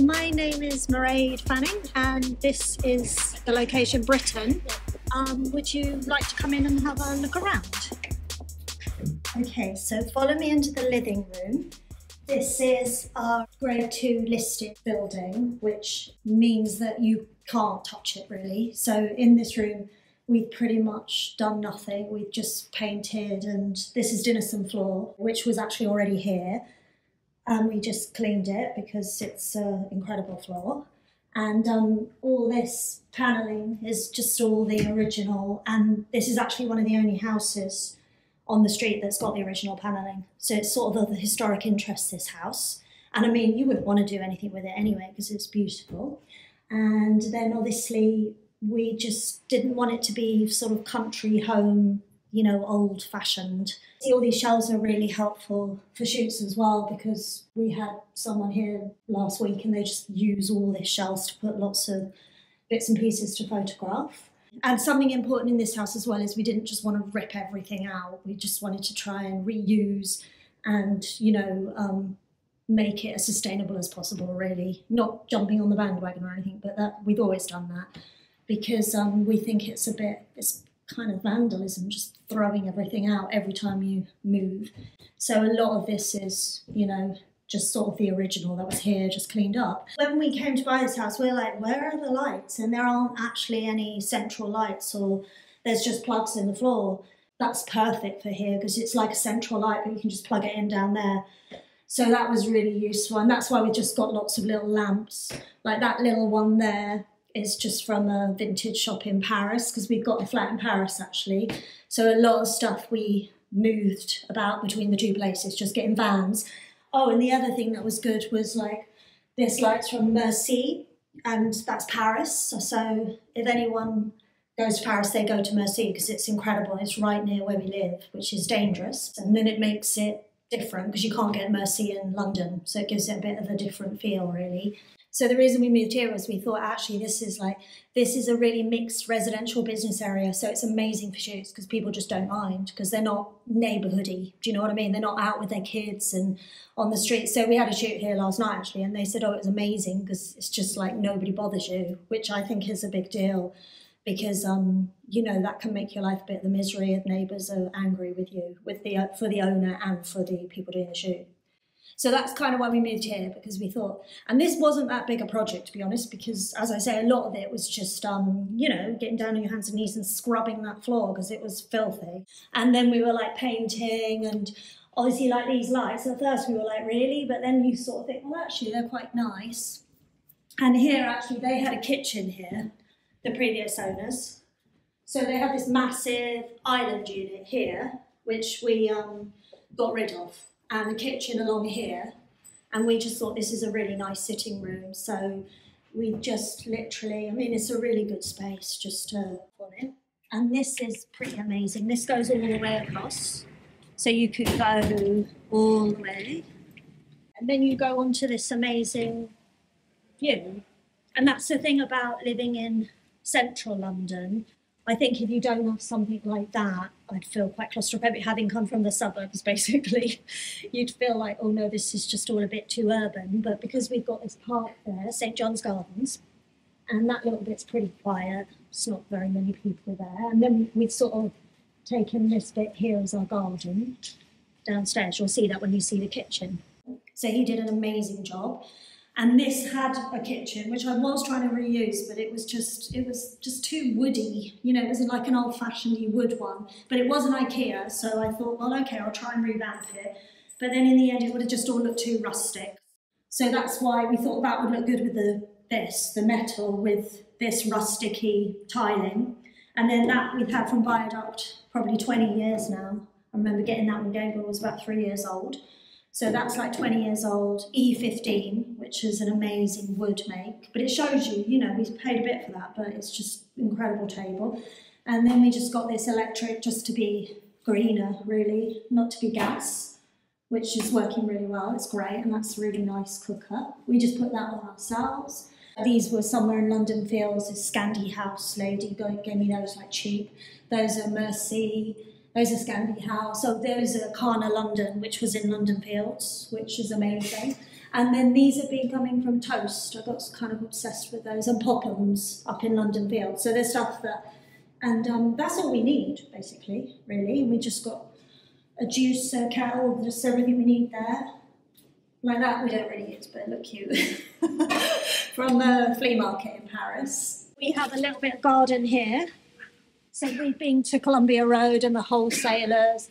My name is Mairead Fanning, and this is the location Britton. Um, would you like to come in and have a look around? Okay, so follow me into the living room. This is our grade two listed building, which means that you can't touch it really. So in this room, we've pretty much done nothing. We've just painted, and this is Dinnerson floor, which was actually already here. And we just cleaned it because it's an incredible floor. And um, all this panelling is just all the original. And this is actually one of the only houses on the street that's got the original panelling. So it's sort of of the historic interest, this house. And I mean, you wouldn't want to do anything with it anyway because it's beautiful. And then obviously, we just didn't want it to be sort of country home, you know, old fashioned. See, All these shelves are really helpful for shoots as well because we had someone here last week and they just use all these shelves to put lots of bits and pieces to photograph. And something important in this house as well is we didn't just want to rip everything out. We just wanted to try and reuse and, you know, um, make it as sustainable as possible, really. Not jumping on the bandwagon or anything, but that we've always done that because um, we think it's a bit, it's kind of vandalism, just throwing everything out every time you move. So a lot of this is, you know, just sort of the original that was here, just cleaned up. When we came to buy this house, we were like, where are the lights? And there aren't actually any central lights, or there's just plugs in the floor. That's perfect for here because it's like a central light, but you can just plug it in down there. So that was really useful, and that's why we just got lots of little lamps, like that little one there is just from a vintage shop in Paris because we've got a flat in Paris actually. So a lot of stuff we moved about between the two places, just getting vans. Oh, and the other thing that was good was like this light's from Merci, and that's Paris. So if anyone goes to Paris, they go to Merci because it's incredible. It's right near where we live, which is dangerous. And then it makes it different because you can't get Merci in London. So it gives it a bit of a different feel, really. So the reason we moved here was we thought actually this is like this is a really mixed residential business area, so it's amazing for shoots because people just don't mind because they're not neighborhoody. Do you know what I mean? They're not out with their kids and on the street. So we had a shoot here last night actually, and they said, "Oh, it was amazing because it's just like nobody bothers you," which I think is a big deal because um, you know that can make your life a bit of the misery if neighbours are angry with you, with the for the owner and for the people doing the shoot. So that's kind of why we moved here because we thought, and this wasn't that big a project to be honest, because as I say, a lot of it was just, um, you know, getting down on your hands and knees and scrubbing that floor because it was filthy. And then we were like painting and obviously like these lights. At first we were like, really? But then you sort of think, well, actually they're quite nice. And here actually they had a kitchen here, the previous owners. So they had this massive island unit here, which we um, got rid of and the kitchen along here. And we just thought this is a really nice sitting room. So we just literally, I mean, it's a really good space just to in. And this is pretty amazing. This goes all the way across. So you could go all the way. And then you go onto this amazing view. And that's the thing about living in central London. I think if you don't have something like that, I'd feel quite claustrophobic having come from the suburbs, basically. You'd feel like, oh no, this is just all a bit too urban. But because we've got this park there, St. John's Gardens, and that little bit's pretty quiet, it's not very many people there. And then we've sort of taken this bit here as our garden downstairs. You'll see that when you see the kitchen. So he did an amazing job. And this had a kitchen, which I was trying to reuse, but it was just it was just too woody. You know, it was like an old-fashioned wood one, but it was an IKEA. So I thought, well, okay, I'll try and revamp it. But then in the end, it would have just all looked too rustic. So that's why we thought that would look good with the this, the metal with this rusticy tiling. And then that we've had from Viaduct probably 20 years now. I remember getting that when Gabriel was about three years old. So that's like 20 years old, E15, which is an amazing wood make. But it shows you, you know, we paid a bit for that, but it's just incredible table. And then we just got this electric just to be greener, really, not to be gas, which is working really well. It's great, and that's a really nice cooker. We just put that on ourselves. These were somewhere in London Fields, this Scandi House lady gave me those like cheap. Those are Merci Those are Scandi House. So those are Kana London, which was in London Fields, which is amazing. And then these have been coming from Toast. I got kind of obsessed with those and Pophams up in London Fields. So there's stuff that, and um, that's all we need basically, really. And we just got a juicer kettle, just everything we need there. Like that, we don't really use, but look cute. from the flea market in Paris. We have a little bit of garden here. So we've been to Columbia Road and the wholesalers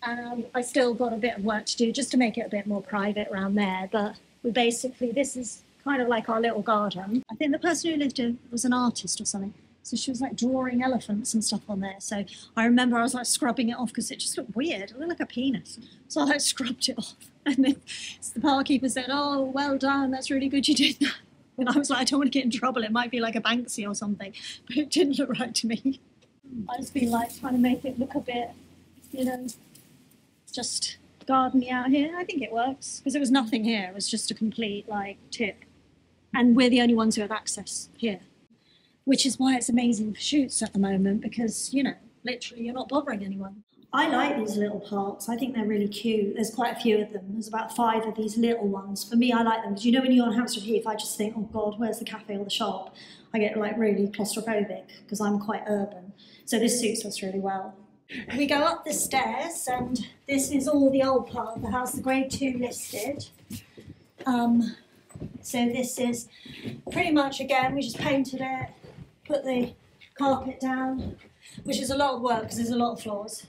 um, I still got a bit of work to do just to make it a bit more private around there. But we basically, this is kind of like our little garden. I think the person who lived here was an artist or something. So she was like drawing elephants and stuff on there. So I remember I was like scrubbing it off because it just looked weird. It looked like a penis. So I like scrubbed it off. And then the park keeper said, Oh, well done. That's really good you did that. And I was like, I don't want to get in trouble. It might be like a Banksy or something. But it didn't look right to me. I just been like trying to make it look a bit, you know, just gardening out here. I think it works because there was nothing here. It was just a complete like tip, and we're the only ones who have access here, which is why it's amazing for shoots at the moment because you know literally you're not bothering anyone. I like these little parks. I think they're really cute. There's quite a few of them. There's about five of these little ones. For me, I like them because you know when you're on Hampstead Heath, I just think, oh God, where's the cafe or the shop? I get like really claustrophobic because I'm quite urban. So this suits us really well. We go up the stairs, and this is all the old part of the house, the grade two listed. Um, so this is pretty much again, we just painted it, put the carpet down, which is a lot of work because there's a lot of floors.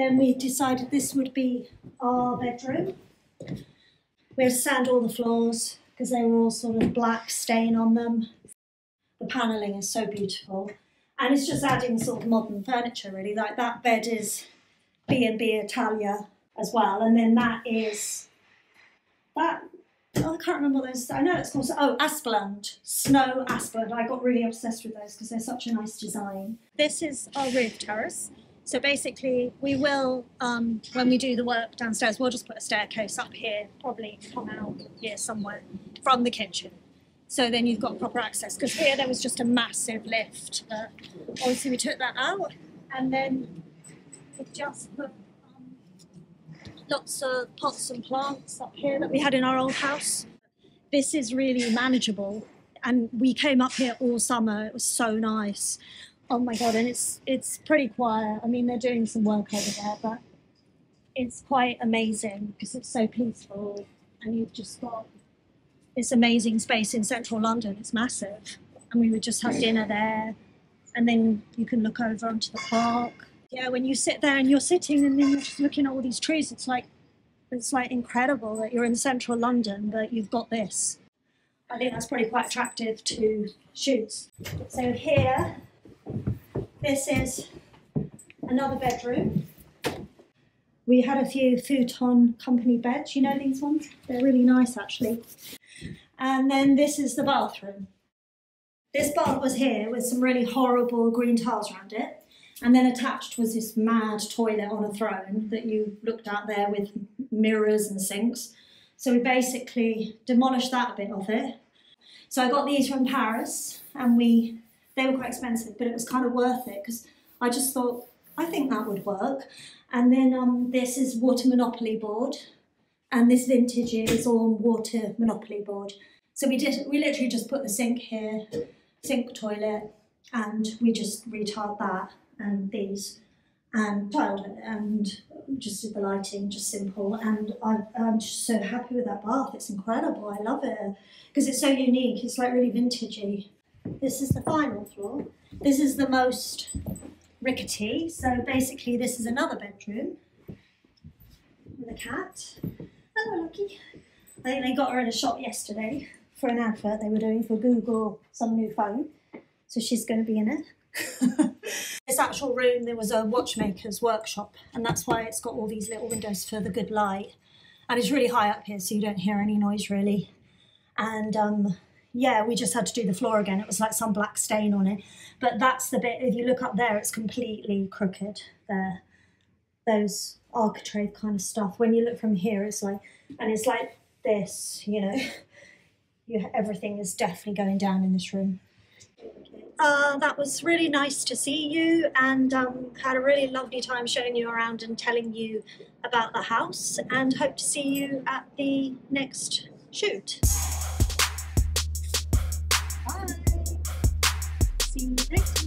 Then we decided this would be our bedroom. We had to sand all the floors because they were all sort of black stain on them. The panelling is so beautiful and it's just adding sort of modern furniture really. Like that bed is B and B Italia as well, and then that is that. Oh, I can't remember those. I know it's called oh Asplund Snow Asplund. I got really obsessed with those because they're such a nice design. This is our roof terrace. So basically, we will, um, when we do the work downstairs, we'll just put a staircase up here, probably come out here somewhere from the kitchen. So then you've got proper access. Because here there was just a massive lift. But obviously we took that out and then we just put um, lots of pots and plants up here that we had in our old house. This is really manageable. And we came up here all summer. It was so nice. Oh my god! And it's it's pretty quiet. I mean, they're doing some work over there, but it's quite amazing because it's so peaceful, and you've just got this amazing space in central London. It's massive. And we would just have dinner there. And then you can look over onto the park. Yeah, when you sit there and you're sitting and then you're just looking at all these trees, it's like it's like incredible that you're in central London, but you've got this. I think that's probably quite attractive to shoots. So here, this is another bedroom. We had a few futon company beds, you know these ones? They're really nice actually. And then this is the bathroom. This bath was here with some really horrible green tiles around it. And then attached was this mad toilet on a throne that you looked at there with mirrors and sinks. So we basically demolished that a bit of it. So I got these from Paris and we they were quite expensive, but it was kind of worth it because I just thought, I think that would work. And then um, this is water monopoly board and this vintage is all water monopoly board. So we did we literally just put the sink here, sink toilet, and we just retiled that and these and tiled it and just did the lighting, just simple. And I, I'm just so happy with that bath. It's incredible. I love it because it's so unique. It's like really vintagey. This is the final floor. This is the most rickety. So basically, this is another bedroom with a cat. Hello, Lucky. I think they got her in a shop yesterday for an advert they were doing for Google, some new phone. So she's going to be in it. this actual room, there was a watchmaker's workshop, and that's why it's got all these little windows for the good light. And it's really high up here, so you don't hear any noise really. And um, yeah, we just had to do the floor again. It was like some black stain on it. But that's the bit, if you look up there, it's completely crooked there. Those architrave kind of stuff. When you look from here, it's like, and it's like this, you know, you, everything is definitely going down in this room. Uh, that was really nice to see you and um, had a really lovely time showing you around and telling you about the house and hope to see you at the next shoot. English.